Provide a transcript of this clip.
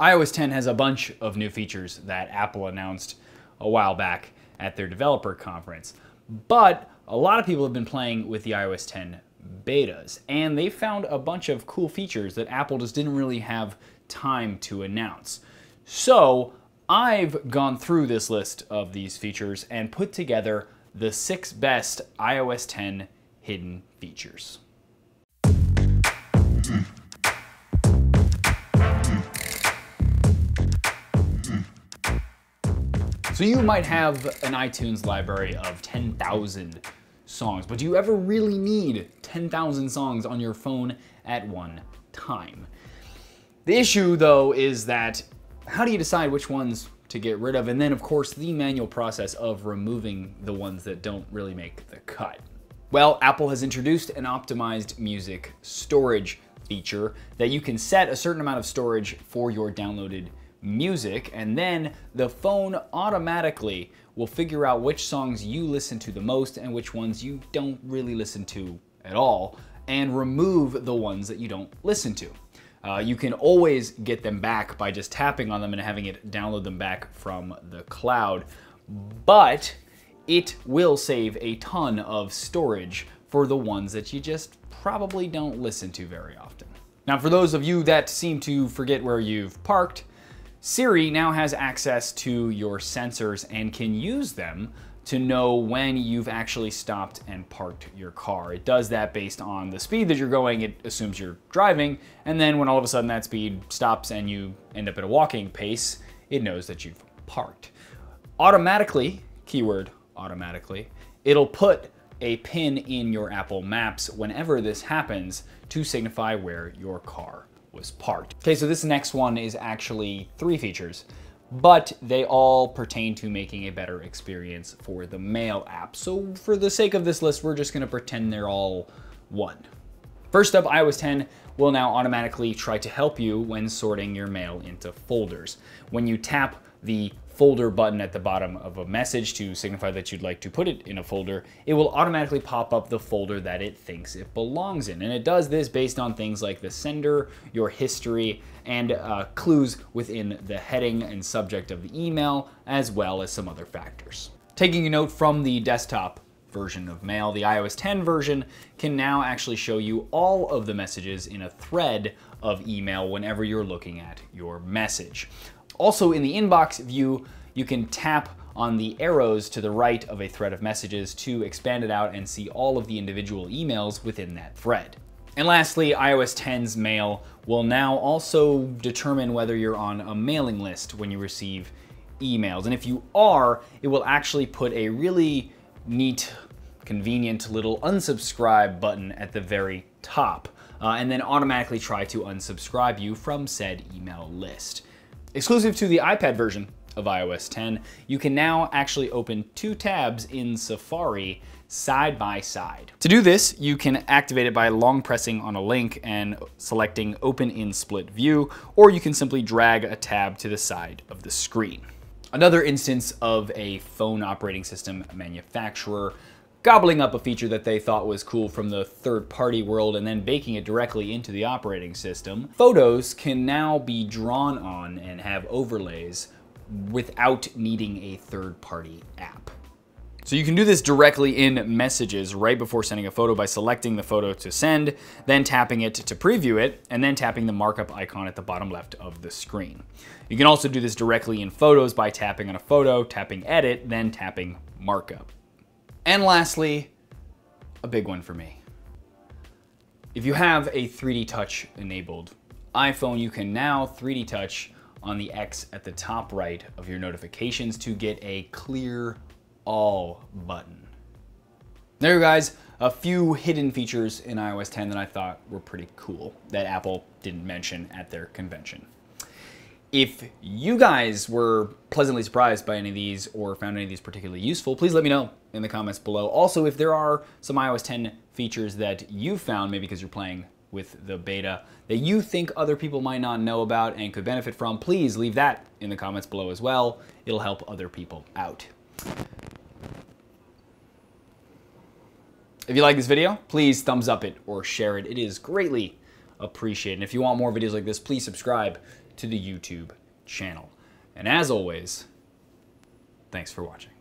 iOS 10 has a bunch of new features that Apple announced a while back at their developer conference. But a lot of people have been playing with the iOS 10 betas, and they found a bunch of cool features that Apple just didn't really have time to announce. So I've gone through this list of these features and put together the six best iOS 10 hidden features. So you might have an iTunes library of 10,000 songs, but do you ever really need 10,000 songs on your phone at one time? The issue though is that how do you decide which ones to get rid of? And then of course the manual process of removing the ones that don't really make the cut. Well, Apple has introduced an optimized music storage feature that you can set a certain amount of storage for your downloaded music, and then the phone automatically will figure out which songs you listen to the most and which ones you don't really listen to at all, and remove the ones that you don't listen to. Uh, you can always get them back by just tapping on them and having it download them back from the cloud, but it will save a ton of storage for the ones that you just probably don't listen to very often. Now, for those of you that seem to forget where you've parked, Siri now has access to your sensors and can use them to know when you've actually stopped and parked your car. It does that based on the speed that you're going, it assumes you're driving, and then when all of a sudden that speed stops and you end up at a walking pace, it knows that you've parked. Automatically, keyword automatically, it'll put a pin in your Apple Maps whenever this happens to signify where your car was parked. Okay, so this next one is actually three features, but they all pertain to making a better experience for the Mail app. So for the sake of this list, we're just gonna pretend they're all one. First up, iOS 10 will now automatically try to help you when sorting your mail into folders. When you tap the folder button at the bottom of a message to signify that you'd like to put it in a folder, it will automatically pop up the folder that it thinks it belongs in. And it does this based on things like the sender, your history, and uh, clues within the heading and subject of the email, as well as some other factors. Taking a note from the desktop version of Mail, the iOS 10 version can now actually show you all of the messages in a thread of email whenever you're looking at your message. Also in the inbox view, you can tap on the arrows to the right of a thread of messages to expand it out and see all of the individual emails within that thread. And lastly, iOS 10's mail will now also determine whether you're on a mailing list when you receive emails. And if you are, it will actually put a really neat, convenient little unsubscribe button at the very top, uh, and then automatically try to unsubscribe you from said email list. Exclusive to the iPad version of iOS 10, you can now actually open two tabs in Safari side by side. To do this, you can activate it by long pressing on a link and selecting open in split view, or you can simply drag a tab to the side of the screen. Another instance of a phone operating system manufacturer gobbling up a feature that they thought was cool from the third party world and then baking it directly into the operating system. Photos can now be drawn on and have overlays without needing a third party app. So you can do this directly in messages right before sending a photo by selecting the photo to send, then tapping it to preview it, and then tapping the markup icon at the bottom left of the screen. You can also do this directly in photos by tapping on a photo, tapping edit, then tapping markup. And lastly, a big one for me. If you have a 3D Touch enabled iPhone, you can now 3D Touch on the X at the top right of your notifications to get a clear all button. There you guys, a few hidden features in iOS 10 that I thought were pretty cool that Apple didn't mention at their convention. If you guys were pleasantly surprised by any of these or found any of these particularly useful, please let me know in the comments below. Also, if there are some iOS 10 features that you found, maybe because you're playing with the beta, that you think other people might not know about and could benefit from, please leave that in the comments below as well. It'll help other people out. If you like this video, please thumbs up it or share it. It is greatly appreciated. And if you want more videos like this, please subscribe to the YouTube channel. And as always, thanks for watching.